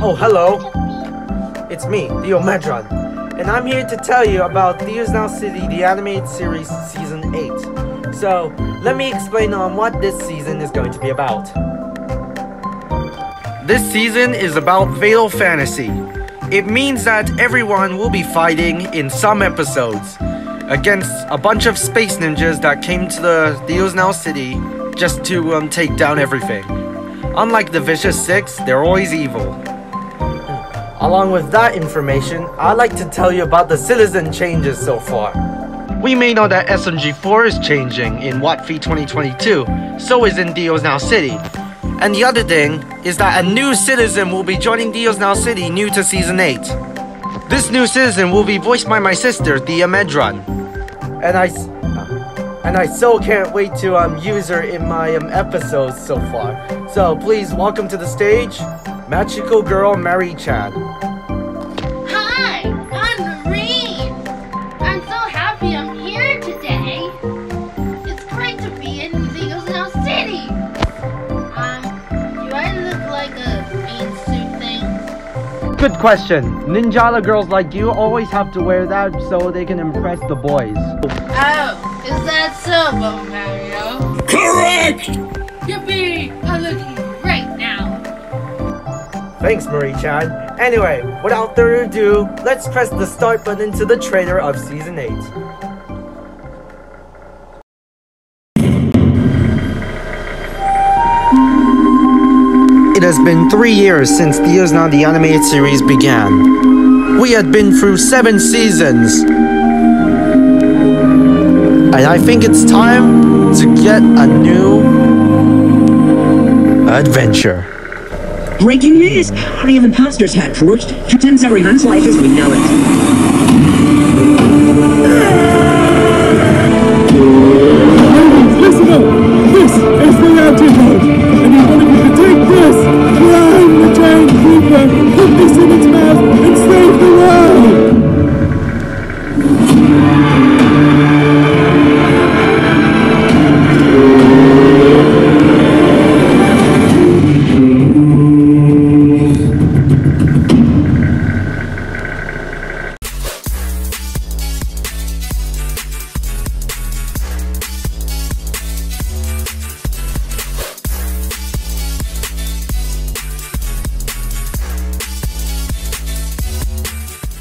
Oh, hello. It's me, Theo Medron, and I'm here to tell you about Theosnow City, the animated series, Season 8. So, let me explain on what this season is going to be about. This season is about Fatal Fantasy. It means that everyone will be fighting in some episodes against a bunch of space ninjas that came to the Theosnow City just to um, take down everything. Unlike the Vicious Six, they're always evil. Along with that information, I'd like to tell you about the citizen changes so far. We may know that SMG4 is changing in WotF 2022, so is in Theosnow City. And the other thing is that a new citizen will be joining Theosnow City new to Season 8. This new citizen will be voiced by my sister, Thea Medron. And I, and I so can't wait to um, use her in my um, episodes so far. So please welcome to the stage, Magical Girl Mary Chan. Hi, I'm. I'm so happy I'm here today. It's great to be in Now City. Um, do I look like a suit thing? Good question. Ninjala girls like you always have to wear that so they can impress the boys. Oh, is that so, Bone Mario? Correct! Yippee! I'm looking great now. Thanks, Marie Chan. Anyway, without further ado, let's press the start button to the trailer of Season 8. It has been three years since Theosnow the animated series began. We had been through seven seasons. And I think it's time to get a new adventure. Breaking news! Honey and the Pastor's hat forged threatens everyone's life as we know it. Listen up! This is the antidote! And you're going to take this? Run the giant creeper!